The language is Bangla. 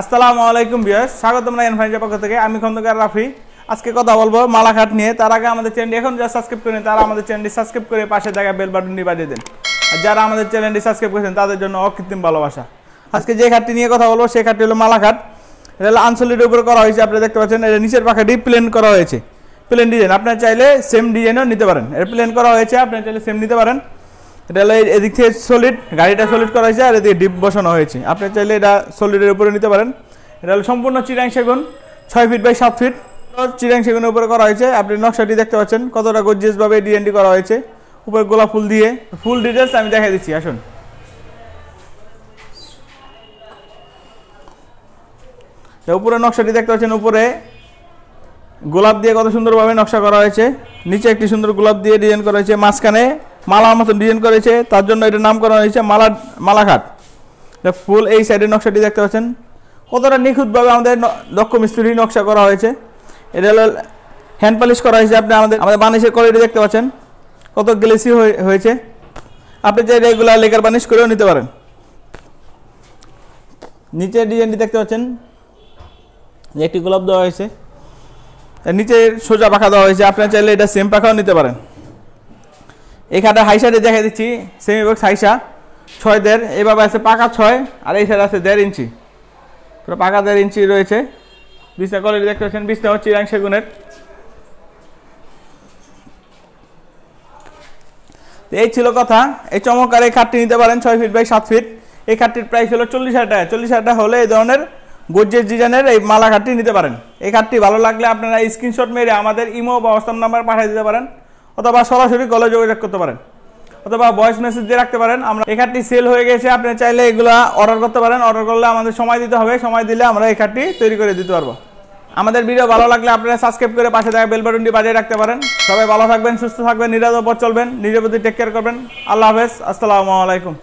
আসসালামু আলাইকুম বিয়াস স্বাগত এনফাইজের পক্ষ থেকে। আমি খন্দকার রাফি। আজকে কথা বলব মালাঘাট নিয়ে। তার আগে আমাদের চ্যানেলটি এখন যারা সাবস্ক্রাইব করেন, তারা আমাদের চ্যানেলটি সাবস্ক্রাইব করে পাশে থাকা বেল বাটনটি বাজিয়ে দেন। আর যারা আমাদের চ্যানেলটি সাবস্ক্রাইব করেছেন, তাদের জন্য অকৃত্রিম ভালোবাসা। আজকে যে খাটটি নিয়ে কথা বলব সেই খাটটি হলো মালাঘাট। এটা হলো আনসলিডের উপরে করা হয়েছে আপনি দেখতে পাচ্ছেন, এটা নিচের পাখাটি প্লেন করা হয়েছে। প্লেন ডিজাইন আপনার চাইলে সেম ডিজাইনও নিতে পারেন। এটা প্লেন করা হয়েছে আপনি চাইলে সেম নিতে পারেন। এটা এদিক থেকে সলিড গাড়িটা সলিড করা হয়েছে আর এদিকে ডিপ বসানো হয়েছে। আপনি চাইলে এটা সলিডের উপরে নিতে পারেন। এটা হলো সম্পূর্ণ চিরাং সেগুন, ছয় ফিট বাই সাত ফিট চিরাং সেগুনের উপরে করা হয়েছে। আপনি নকশাটি দেখতে পাচ্ছেন, কতটা গর্জিয়াসভাবে ডিজাইনটি করা হয়েছে। উপরে গোলাপ ফুল দিয়ে। ফুল ডিটেলস আমি দেখাই দিচ্ছি, আসুন। উপরে নকশাটি দেখতে পাচ্ছেন, উপরে গোলাপ দিয়ে কত সুন্দরভাবে নকশা করা হয়েছে। নিচে একটি সুন্দর গোলাপ দিয়ে ডিজাইন করা হয়েছে। মাঝখানে মালার মতন ডিজাইন করেছে তার জন্য এটা নাম করা হয়েছে মালা, মালাঘাট। ফুল এই সাইডের নকশাটি দেখতে পাচ্ছেন। কতটা নিখুঁতভাবে আমাদের দক্ষ মিস্ত্রি নকশা করা হয়েছে। এটা হলো হ্যান্ড পালিশ করা হয়েছে, আপনি আমাদের আমাদের বানিশের কোয়ালিটি দেখতে পাচ্ছেন। কত গ্লেসি হয়েছে। আপনি যে রেগুলার লেকার বানিশ করেও নিতে পারেন। নিচের ডিজাইনটি দেখতে পাচ্ছেন। একটি গোলাপ দেওয়া হয়েছে। নিচে সোজা পাখা দেওয়া হয়েছে। আপনার চাইলে এটা সেম পাখাও নিতে পারেন। এই হাই সাইডে দেখা দিচ্ছি সেমি বক্স হাইসা, ছয় দেড়, এভাবে আছে পাকা ছয়, আর এই সাইডে আছে দেড় ইঞ্চি। পুরো পাকা দেড় ইঞ্চি রয়েছে। বিছনা কোয়ালিটি দেখতে পাচ্ছেন বিছনা হচ্ছে চিরাং সেগুনের। এই ছিল কথা, এই চমৎকার এই খাটটি নিতে পারেন ছয় ফিট বাই সাত ফিট এই খাটটির প্রাইস হলো চল্লিশ হাজার টাকা। চল্লিশ হাজার টাকা হলে এই ধরনের গোজের ডিজাইনের এই মালা খাটটি নিতে পারেন। এই খাটটি ভালো লাগলে আপনারা স্ক্রিনশট মেরে আমাদের ইমো বা হোয়াটসঅ্যাপ নাম্বার পাঠিয়ে দিতে পারেন। অথবা সরাসরি কলে যোগাযোগ করতে পারেন। অথবা ভয়েস মেসেজ দিয়ে রাখতে পারেন। আমরা এই কার্ডটি সেল হয়ে গেছে। আপনি চাইলে এগুলা অর্ডার করতে পারেন। অর্ডার করলে আমাদের সময় দিতে হবে। সময় দিলে আমরা এই কার্ডটি তৈরি করে দিতে পারব। আমাদের ভিডিও ভালো লাগলে আপনারা সাবস্ক্রাইব করে পাশে থাকা বেল বাটনটি বাজিয়ে রাখতে পারেন। সবাই ভালো থাকবেন, সুস্থ থাকবেন, নিরাপদ চলবেন। নিজের প্রতি টেক কেয়ার করবেন। আল্লাহ হাফেজ। আসসালামু আলাইকুম।